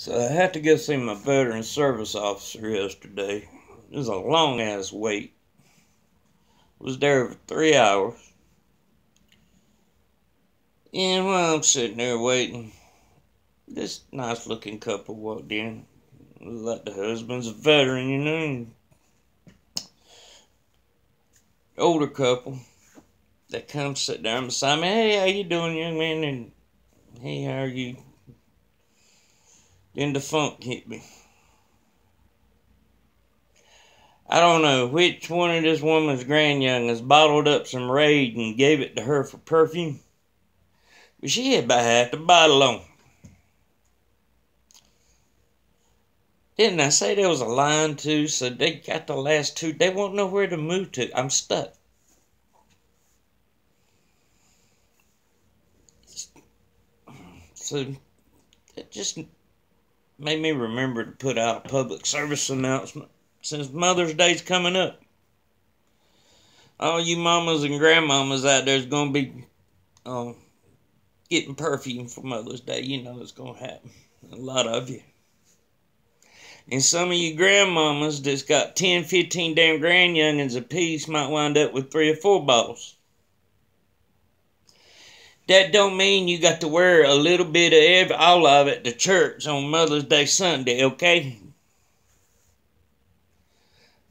So I had to go see my veteran service officer yesterday. It was a long ass wait. Was there for three hours. And while I'm sitting there waiting, this nice looking couple walked in. Like the husband's a veteran, you know. Older couple. They come sit down beside me. Hey, how you doing, young man? And hey, how are you? Then the funk hit me. I don't know which one of this woman's grandyoungins bottled up some Raid and gave it to her for perfume. But she had about half the bottle on. Didn't I say there was a line too? So they got the last two. They won't know where to move to. I'm stuck. So it just made me remember to put out a public service announcement since Mother's Day's coming up. All you mamas and grandmamas out there's gonna be um, getting perfume for Mother's Day. You know it's gonna happen. A lot of you. And some of you grandmamas that's got 10, 15 damn grandyoungins apiece might wind up with three or four bottles. That don't mean you got to wear a little bit of every, all of it to church on Mother's Day Sunday, okay?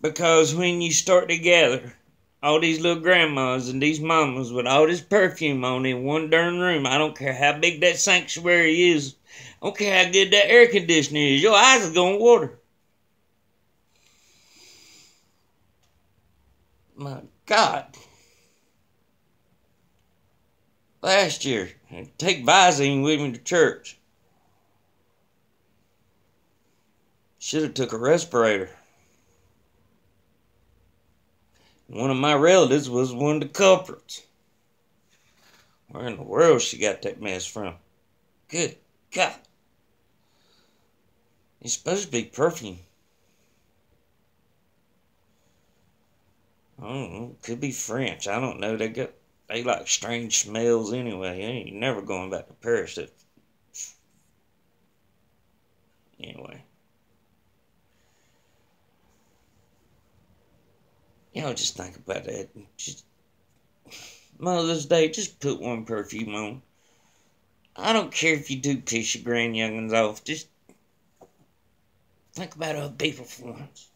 Because when you start to gather all these little grandmas and these mamas with all this perfume on in one darn room, I don't care how big that sanctuary is, I don't care how good that air conditioner is, your eyes are going water. My God. Last year. and Take Visine with me to church. Should have took a respirator. One of my relatives was one of the culprits. Where in the world she got that mess from? Good God. It's supposed to be perfume. I don't know. Could be French. I don't know. They got they like strange smells anyway. You ain't never going back to Paris. If, anyway. You know, just think about that. Just Mother's Day, just put one perfume on. I don't care if you do piss your grand youngins off. Just think about other people for once.